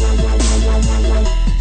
Musik